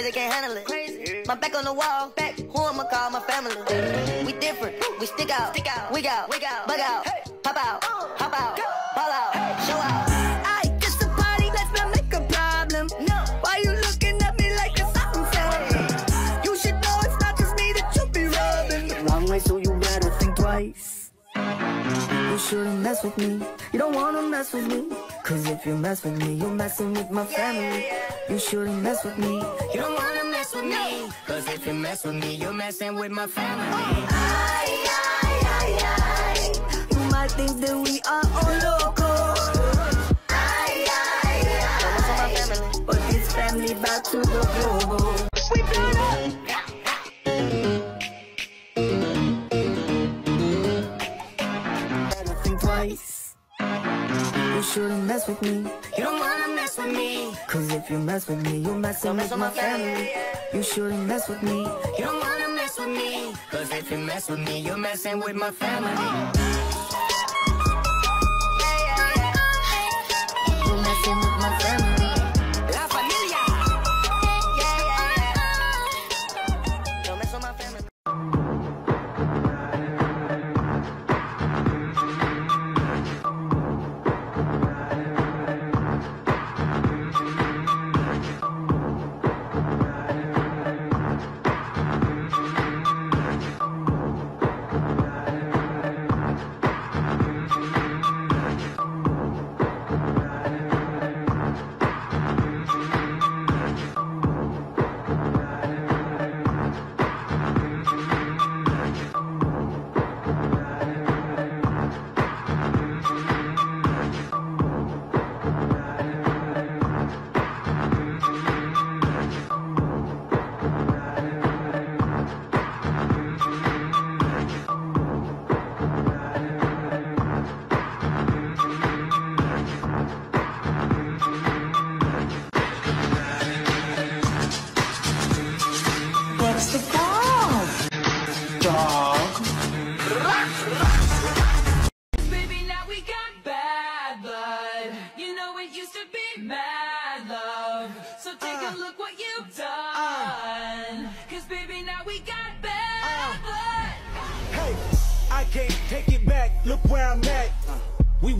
cause they can't handle it. Crazy. My back on the wall, back. Who I'ma call my family? We different, we stick out, stick out, we got, we got, bug out, hey. pop out, uh, hop out. Go. shouldn't mess with me. You don't wanna mess with me. Cause if you mess with me, you're messing with my family. You shouldn't mess with me. You don't wanna mess with me. Cause if you mess with me, you're messing with my family. I with me. You don't wanna mess with me. Cause if you mess with me, you're messing mess with my family. You shouldn't mess with me. You don't wanna mess with me. Cause if you mess with me, you're messing with my family. Oh. You're messing with my family.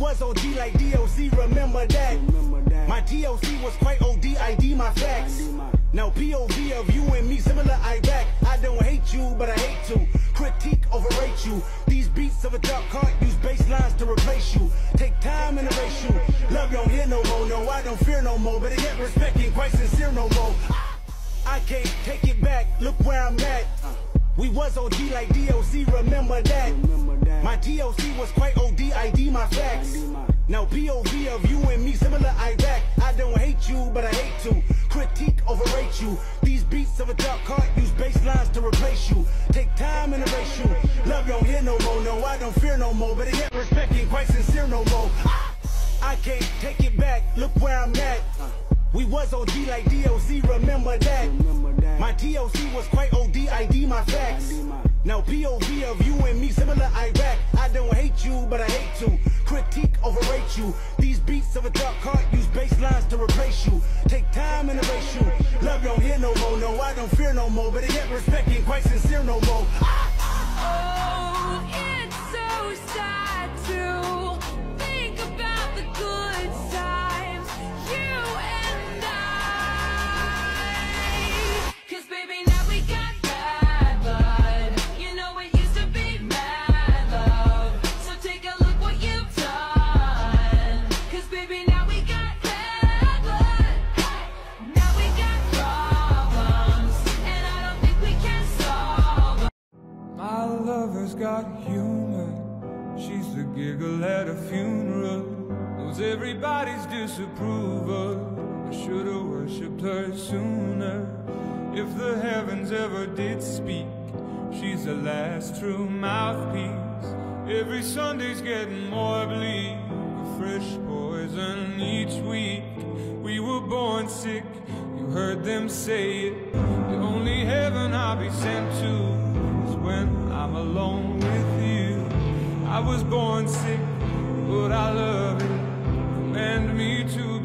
Was OG like DOC, remember that. My DOC was quite OD, ID my facts. Now POV of you and me, similar Iraq. I don't hate you, but I hate to critique, overrate you. These beats of a dark can't use bass lines to replace you. Take time and erase you. Love you don't hear no more, no, I don't fear no more. But get respect ain't quite sincere no more. I can't take it back, look where I'm at. Uh. We was OG like DOC, remember that. My DOC was quite OD, ID my facts. Now POV of you and me, similar Iraq. I don't hate you, but I hate to critique, overrate you. These beats of a dark can't use bass lines to replace you. Take time and erase you. Love you don't hear no more, no, I don't fear no more. But get respect ain't quite sincere no more. I can't take it back, look where I'm at. Uh. We was OG like DOC, remember that. My DOC was quite OD, ID my facts. Now POV of you and me, similar Iraq. I don't hate you, but I hate to critique, overrate you. These beats of a dark can't use bass lines to replace you. Take time and erase you. Love you don't hear no more, no, I don't fear no more. But it get respect ain't quite sincere no more. Ah! Oh, it's got humor. She's the giggle at a funeral. Knows everybody's disapproval. I should've worshipped her sooner. If the heavens ever did speak, she's the last true mouthpiece. Every Sunday's getting more bleak. A fresh poison each week. We were born sick. You heard them say it. The only heaven I'll be sent to when I'm alone with you. I was born sick, but I love it. Command me to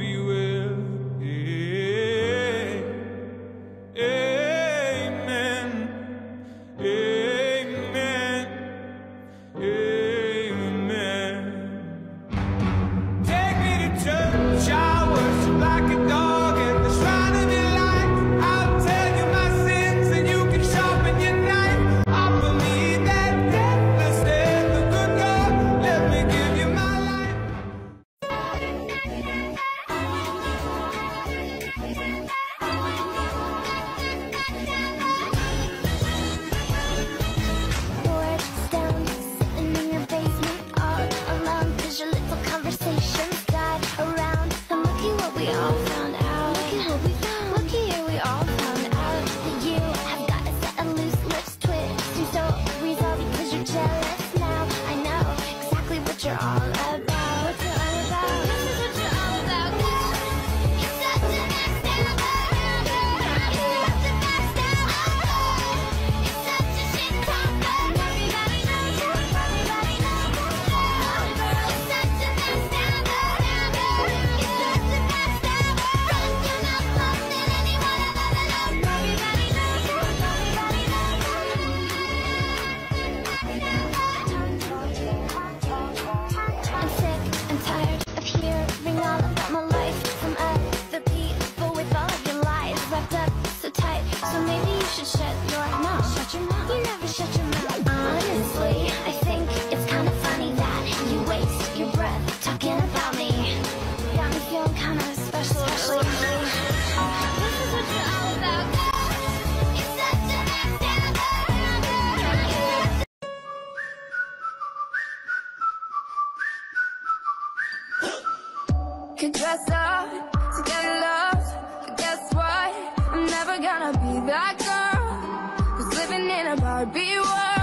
that girl who's living in a Barbie world.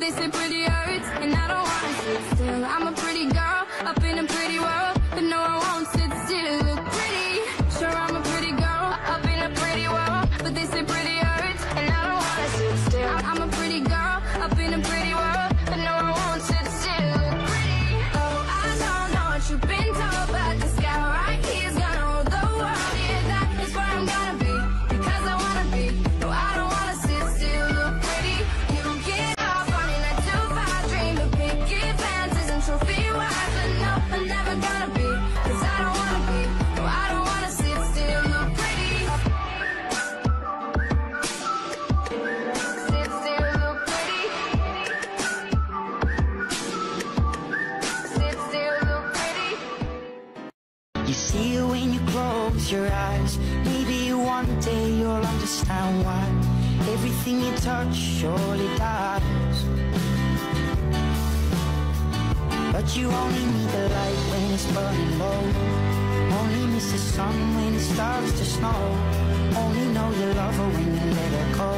they say pretty hard. You see it when you close your eyes. Maybe one day you'll understand why Everything you touch surely dies. But you only need the light when it's burning low. Only miss the sun when it starts to snow. Only know you love her when you let her go.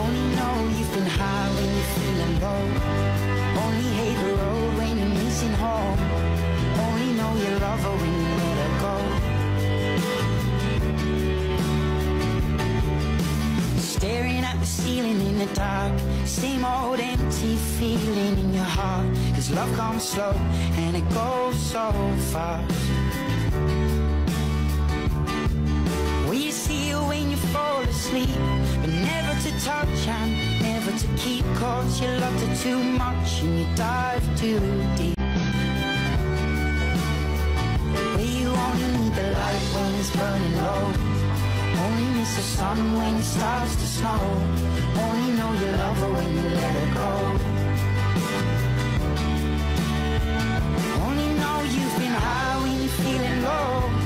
Only know you've been high when you're feeling low nursing home. Only know you love her when you let her go. Staring at the ceiling in the dark, same old empty feeling in your heart. Cause love comes slow and it goes so fast. Will you see her when you fall asleep? But never to touch and never to keep Cause you loved her too much and you dive too deep light when it's burning low. Only miss the sun when it starts to snow. Only know you love her when you let her go. Only know you've been high when you're feeling low.